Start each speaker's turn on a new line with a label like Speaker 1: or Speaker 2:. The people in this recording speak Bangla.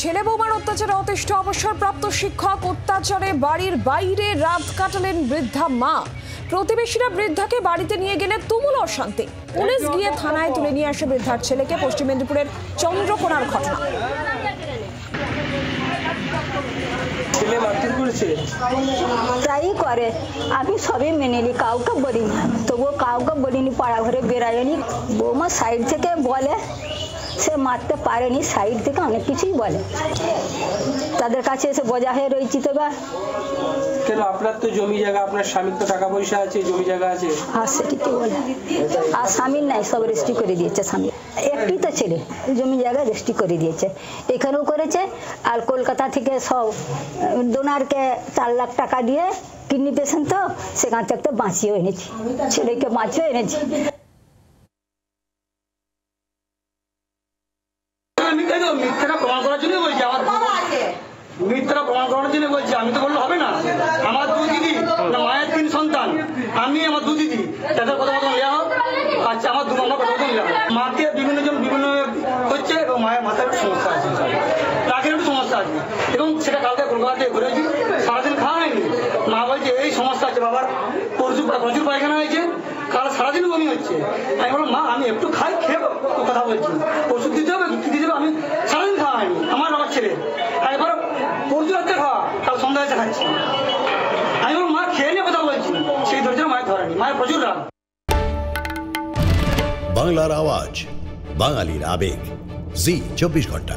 Speaker 1: ছেলে বৌমার অত্যাচারে অতিষ্ঠ অবসরপ্রাপ্ত শিক্ষক অত্যাচারে বাড়ির বাইরে রাত কাটালেন বৃদ্ধা মা। প্রতিবেশীরা বৃদ্ধাকে বাড়িতে নিয়ে গেলে তুমুল অশান্তি। পুলিশ গিয়ে থানায় তুলে নিয়ে আসে বৃদ্ধার ছেলেকে পশ্চিম মেদিনীপুরের চন্দ্রকোনার ঘটনা।
Speaker 2: তাই করে। আমি সবই মেনে নিই কাউকে বলিনি। তবুও কাউকে বলিনি পাড়া ঘরে বেরায়নি বৌমা সাইড থেকে বলে সে মারতে পারেনি সাইড থেকে অনেক কিছুই বলে। তাদের কাছে এসে বোঝা হয়ে রয়েছি তো বা
Speaker 3: কেন? আপনার তো জমি জায়গা আপনার স্বামীর তো টাকা পয়সা আছে জমি জায়গা আছে।
Speaker 2: আর সেটি কি বলে? আর স্বামীর নাই সব রেজিস্ট্রি করে দিয়েছে স্বামী। একটি তো ছেলে জমি জায়গা রেজিস্ট্রি করে দিয়েছে। এখানেও করেছে আর কলকাতা থেকে সব ডোনারকে চার লাখ টাকা দিয়ে কিডনি পেশেন্ট তো সেখান থেকে তো বাঁচিয়েও এনেছি। ছেলেকে বাঁচিয়েও এনেছি।
Speaker 4: মিথ্যাটা প্রমাণ করার জন্যই বলছি আমার মিথ্যাটা প্রমাণ করার জন্য বলছি আমি তো বললে হবে না। আমার দু দিদি না মায়ের তিন সন্তান আমি আমার দু দিদি। তাদের কথা মতন নেওয়া হোক আচ্ছা আমার দু মামলা কথা মতন নেওয়া মাকে বিভিন্ন জন বিভিন্ন হচ্ছে এবং মায়ের মাথায় একটু সমস্যা আছে। নাকের একটু সমস্যা আছে। এবং সেটা কালকে কলকাতাতে ঘুরেছি সারাদিন খাওয়া হয়নি। মা বলছে এই সমস্যা আছে বাবার। প্রচুর প্রচুর পায়খানা হয়েছে। কাল সারাদিন বমি হচ্ছে। আমি বললাম মা আমি একটু খাই খেয়ে কথা বলছি। ওষুধ দিতে হবে দিতে হবে আমি আমার আমি বলো প্রচুর রাত্রে খাওয়া কাল সন্ধ্যা এসে খাচ্ছি। আমি বলো মা খেয়ে নিয়ে কথা বলছি, সেই ধৈর্য মায়ের ধরেনি মায়ের প্রচুর রাগ।
Speaker 5: বাংলার আওয়াজ, বাঙালির আবেগ। জি, চব্বিশ ঘণ্টা।